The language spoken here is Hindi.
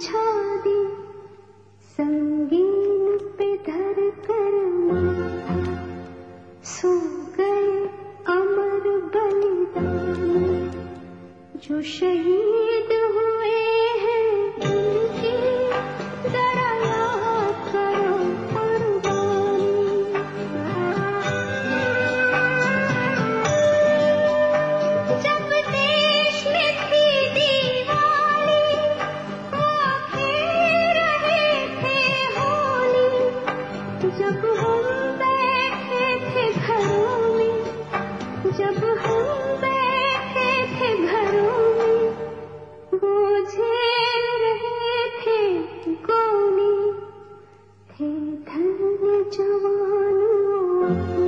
छादे संगीन पे धर कर सो गए अमर बलिदान। जो शहीद जब हम बैठे थे घरों में, जब हम बैठे थे घरों में बोझे रहे थे गोली थे धन जवानों